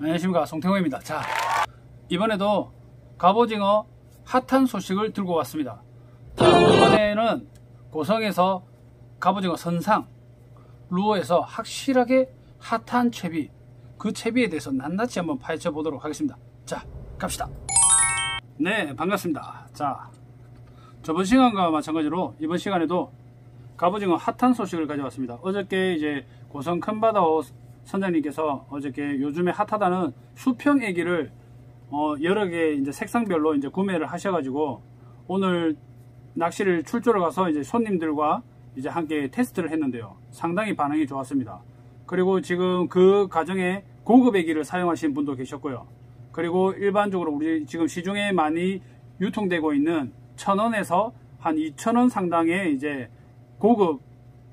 안녕하십니까. 송태호입니다. 자 이번에도 갑오징어 핫한 소식을 들고 왔습니다. 자 이번에는 고성에서 갑오징어 선상 루어에서 확실하게 핫한 채비 그 채비에 대해서 낱낱이 한번 파헤쳐 보도록 하겠습니다. 자 갑시다. 네 반갑습니다. 자 저번 시간과 마찬가지로 이번 시간에도 갑오징어 핫한 소식을 가져왔습니다. 어저께 이제 고성 큰바다호 선장님께서 어저께 요즘에 핫하다는 수평 애기를 어 여러 개 이제 색상별로 이제 구매를 하셔가지고 오늘 낚시를 출조를 가서 이제 손님들과 이제 함께 테스트를 했는데요. 상당히 반응이 좋았습니다. 그리고 지금 그 가정에 고급 애기를 사용하신 분도 계셨고요. 그리고 일반적으로 우리 지금 시중에 많이 유통되고 있는 천원에서 한 2천원 상당의 이제 고급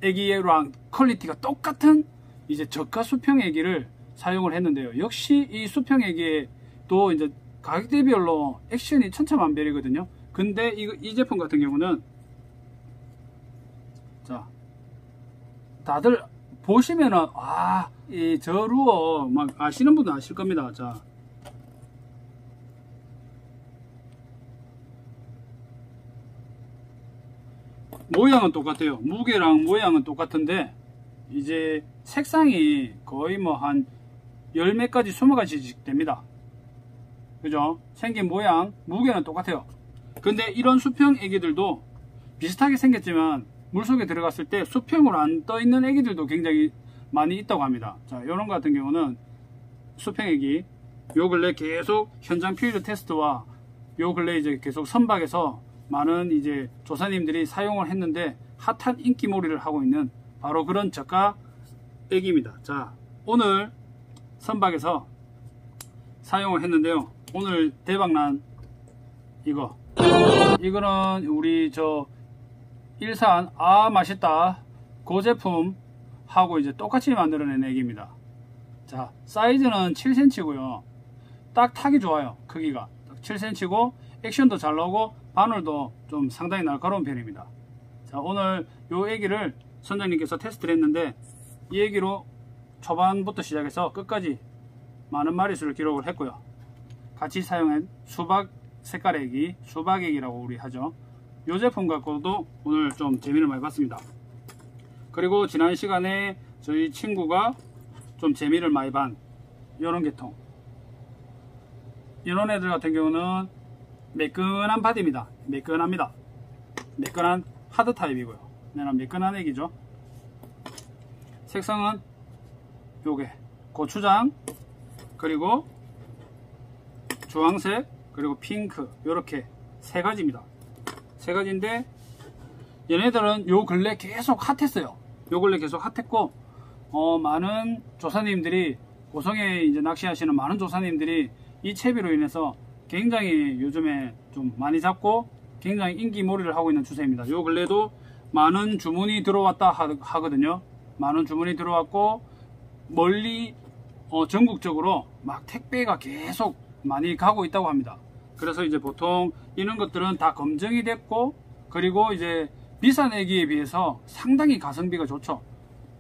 에기랑 quality가 똑같은 이제 저가 수평 에기를 사용을 했는데요. 역시 이 수평 에기도 이제 가격 대별로 액션이 천차만별이거든요. 근데 이, 이 제품 같은 경우는 자 다들 보시면은 아이 저루어 막 아시는 분도 아실 겁니다. 자 모양은 똑같아요. 무게랑 모양은 똑같은데 이제 색상이 거의 뭐 한 열몇 가지, 스무 가지씩 됩니다. 그죠? 생긴 모양, 무게는 똑같아요. 근데 이런 수평 애기들도 비슷하게 생겼지만 물속에 들어갔을 때 수평으로 안 떠 있는 애기들도 굉장히 많이 있다고 합니다. 자, 요런 같은 경우는 수평 애기. 요 근래 계속 현장 필드 테스트와 요 근래 이제 계속 선박에서 많은 이제 조사님들이 사용을 했는데 핫한 인기몰이를 하고 있는 바로 그런 저가 애기입니다. 자, 오늘 선박에서 사용을 했는데요. 오늘 대박난 이거. 이거는 우리 저 일산 아 맛있다 그 제품 하고 이제 똑같이 만들어낸 애기입니다. 자, 사이즈는 7cm고요. 딱 타기 좋아요. 크기가 7cm고 액션도 잘 나오고 바늘도 좀 상당히 날카로운 편입니다. 자, 오늘 요 애기를 선장님께서 테스트를 했는데 이 얘기로 초반부터 시작해서 끝까지 많은 마리수를 기록을 했고요. 같이 사용한 수박 색깔 애기, 수박 애기라고 우리 하죠. 이 제품 갖고도 오늘 좀 재미를 많이 봤습니다. 그리고 지난 시간에 저희 친구가 좀 재미를 많이 반 이런 계통 이런 애들 같은 경우는 매끈한 body입니다. 매끈합니다. 매끈한 hard 타입이고요. 얘는 매끈한 에기죠. 색상은 요게. 고추장 그리고 주황색 그리고 핑크. 이렇게 세 가지입니다. 세 가지인데 얘네들은 요 근래 계속 핫했어요. 요 근래 계속 핫했고 어, 많은 조사님들이 고성에 이제 낚시하시는 많은 조사님들이 이 채비로 인해서 굉장히 요즘에 좀 많이 잡고 굉장히 인기몰이를 하고 있는 추세입니다. 요 근래도 많은 주문이 들어왔다 하거든요 많은 주문이 들어왔고 멀리 어, 전국적으로 막 택배가 계속 많이 가고 있다고 합니다. 그래서 이제 보통 이런 것들은 다 검증이 됐고 그리고 이제 비싼 애기에 비해서 상당히 가성비가 좋죠.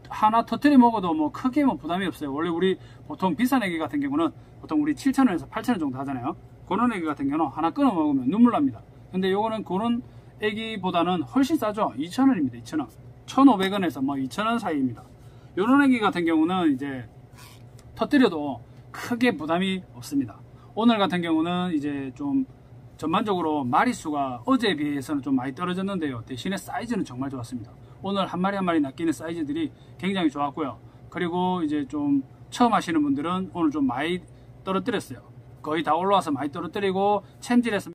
하나 터트려 먹어도 뭐 크게 뭐 부담이 없어요. 원래 우리 보통 비싼 애기 같은 경우는 보통 우리 7,000원에서 8,000원 정도 하잖아요. 그런 애기 같은 경우는 하나 끊어 먹으면 눈물 납니다. 근데 요거는 그런 애기보다는 훨씬 싸죠. 2,000원입니다. 2,000원. 1,500원에서 뭐 2,000원 사이입니다. 요런 애기 같은 경우는 이제 터뜨려도 크게 부담이 없습니다. 오늘 같은 경우는 이제 좀 전반적으로 마리수가 어제에 비해서는 좀 많이 떨어졌는데요. 대신에 사이즈는 정말 좋았습니다. 오늘 한 마리 한 마리 낚이는 사이즈들이 굉장히 좋았고요. 그리고 이제 좀 처음 하시는 분들은 오늘 좀 많이 떨어뜨렸어요. 거의 다 올라와서 많이 떨어뜨리고 챔질해서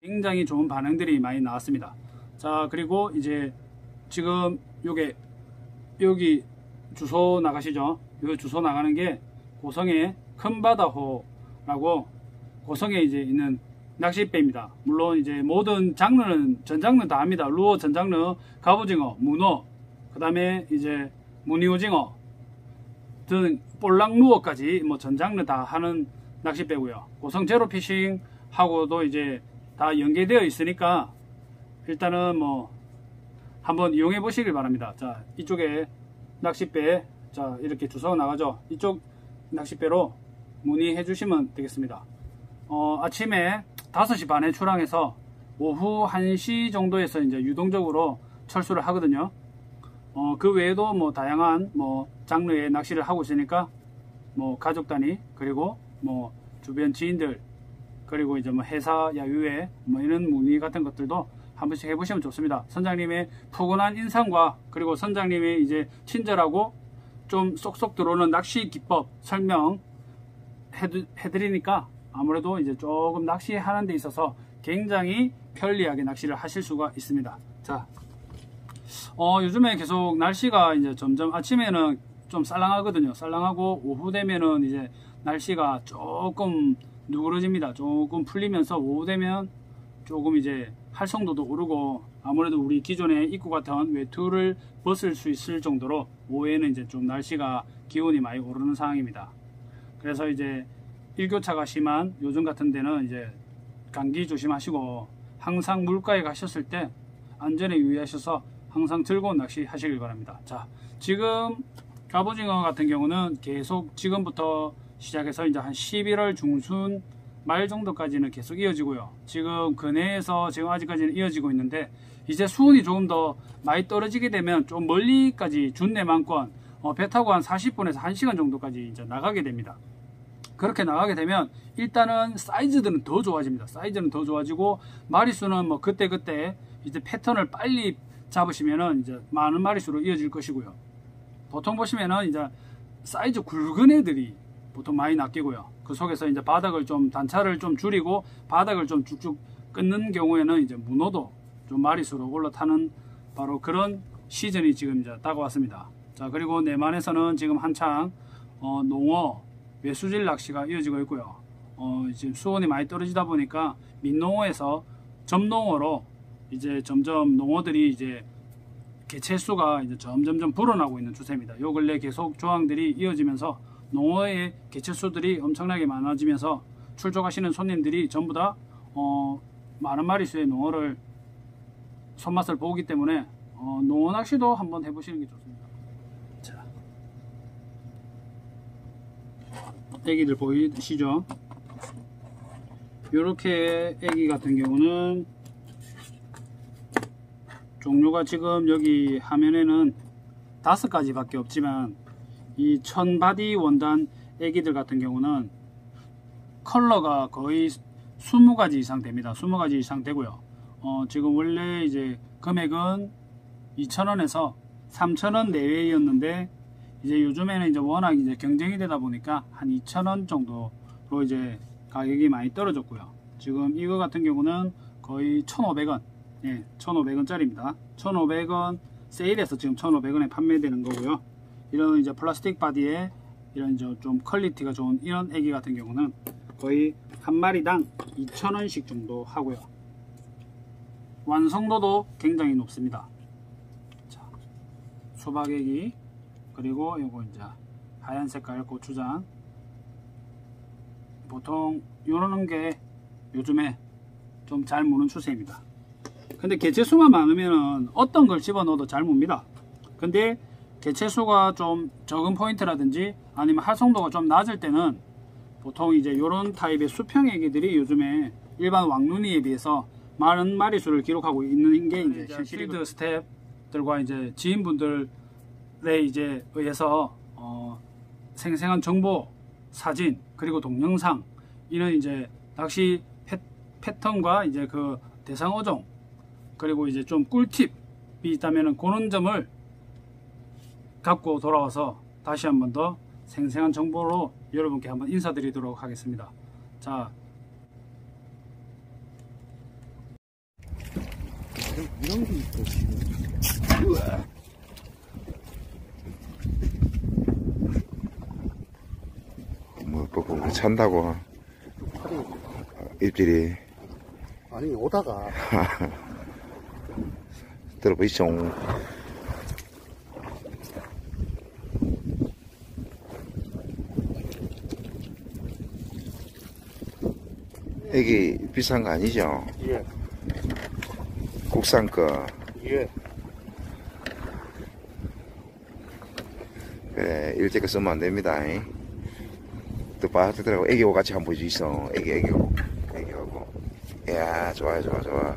굉장히 좋은 반응들이 많이 나왔습니다. 자 그리고 이제 지금 요게 여기 주소 나가시죠? 요 주소 나가는 게 고성의 큰바다호 라고 고성에 이제 있는 낚싯배입니다. 물론 이제 모든 장르는 전 장르 다 합니다. 루어 전 장르, 갑오징어, 문어, 그 다음에 이제 무늬오징어 등 볼락 루어까지 뭐 전 장르 다 하는 낚싯배고요. 고성 제로 피싱 하고도 이제 다 연계되어 있으니까 일단은 뭐 한번 이용해 보시길 바랍니다. 자 이쪽에 낚싯배 자 이렇게 주소가 나가죠. 이쪽 낚싯배로 문의해 주시면 되겠습니다. 어, 아침에 5시 반에 출항해서 오후 1시 정도에서 이제 유동적으로 철수를 하거든요. 어, 그 외에도 뭐 다양한 뭐 장르의 낚시를 하고 있으니까 뭐 가족 단위 그리고 뭐 주변 지인들 그리고 이제 뭐 회사 야유회 뭐 이런 문의 같은 것들도 한 번씩 해보시면 좋습니다. 선장님의 푸근한 인상과 그리고 선장님의 이제 친절하고 좀 쏙쏙 들어오는 낚시 기법 설명 해드리니까 아무래도 이제 조금 낚시하는 데 있어서 굉장히 편리하게 낚시를 하실 수가 있습니다. 자, 어, 요즘에 계속 날씨가 이제 점점 아침에는 좀 쌀랑하거든요. 쌀랑하고 오후 되면은 이제 날씨가 조금 누그러집니다. 조금 풀리면서 오후 되면 조금 이제 활성도도 오르고 아무래도 우리 기존에 입고 같은 외투를 벗을 수 있을 정도로 오후에는 이제 좀 날씨가 기온이 많이 오르는 상황입니다. 그래서 이제 일교차가 심한 요즘 같은 데는 이제 감기 조심하시고 항상 물가에 가셨을 때 안전에 유의하셔서 항상 즐거운 낚시 하시길 바랍니다. 자, 지금 갑오징어 같은 경우는 계속 지금부터 시작해서 이제 한 11월 중순 말 정도까지는 계속 이어지고요. 지금 근해에서 지금 아직까지는 이어지고 있는데 이제 수온이 조금 더 많이 떨어지게 되면 좀 멀리까지 준내만권 어, 배 타고 한 40분에서 1시간 정도까지 이제 나가게 됩니다. 그렇게 나가게 되면 일단은 사이즈들은 더 좋아집니다. 사이즈는 더 좋아지고 마리수는 뭐 그때그때 이제 패턴을 빨리 잡으시면은 이제 많은 마리수로 이어질 것이고요. 보통 보시면은 이제 사이즈 굵은 애들이 보통 많이 낚이고요. 그 속에서 이제 바닥을 좀 단차를 좀 줄이고 바닥을 좀 쭉쭉 끊는 경우에는 이제 문어도 좀 마리수로 올라타는 바로 그런 시즌이 지금 이제 다가왔습니다. 자 그리고 내만에서는 지금 한창 어, 농어 외수질 낚시가 이어지고 있고요. 어, 지금 수온이 많이 떨어지다 보니까 민농어에서 점농어로 이제 점점 농어들이 이제 개체수가 이제 점점점 불어나고 있는 추세입니다. 요 근래 계속 조항들이 이어지면서 농어의 개체수들이 엄청나게 많아지면서 출족하시는 손님들이 전부 다 어, 많은 마리수의 농어를 손맛을 보기 때문에 어, 농어 낚시도 한번 해보시는 게 좋습니다. 애기들 보이시죠? 이렇게 애기 같은 경우는 종류가 지금 여기 화면에는 다섯 가지 밖에 없지만 이 천바디 원단 애기들 같은 경우는 컬러가 거의 20가지 이상 됩니다. 20가지 이상 되고요. 어, 지금 원래 이제 금액은 2,000원에서 3,000원 내외였는데 이제 요즘에는 이제 워낙 이제 경쟁이 되다 보니까 한 2,000원 정도로 이제 가격이 많이 떨어졌고요. 지금 이거 같은 경우는 거의 1,500원 예, 1,500원짜리입니다. 1,500원 세일해서 지금 1,500원에 판매되는 거고요. 이런 이제 플라스틱 body에 이런 좀 quality가 좋은 이런 에기 같은 경우는 거의 한 마리당 2,000원씩 정도 하고요. 완성도도 굉장히 높습니다. 자, 수박 에기 그리고 요거 이제 하얀 색깔 고추장 보통 요런 게 요즘에 좀 잘 무는 추세입니다. 근데 개체수가 많으면 어떤 걸 집어넣어도 잘 뭅니다. 근데 개체수가 좀 적은 포인트라든지 아니면 활성도가 좀 낮을 때는 보통 이제 이런 타입의 수평 에기들이 요즘에 일반 왕눈이에 비해서 많은 마리수를 기록하고 있는 게 이제 실드 스텝들과 이제 지인분들 에 이제 의해서 어 생생한 정보, 사진 그리고 동영상 이런 이제 낚시 패, 패턴과 이제 그 대상 어종 그리고 이제 좀 꿀팁이 있다면 그런 점을 갖고 돌아와서 다시 한번 더 생생한 정보로 여러분께 한번 인사드리도록 하겠습니다. 자, 이런 게. 뭐, 뻑 찬다고. 입질이. 아니, 오다가. 들어보시죠. 이게 비싼 거 아니죠? 예, 국산 거. 예. 그래, 일제거 쓰면 안 됩니다. 또 바하더라고 애기하고 같이 한번 보여주있어. 애기, 애기하고. 애기하고. 이야, 좋아요, 좋아, 좋아.